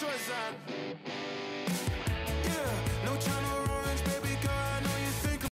choice, son.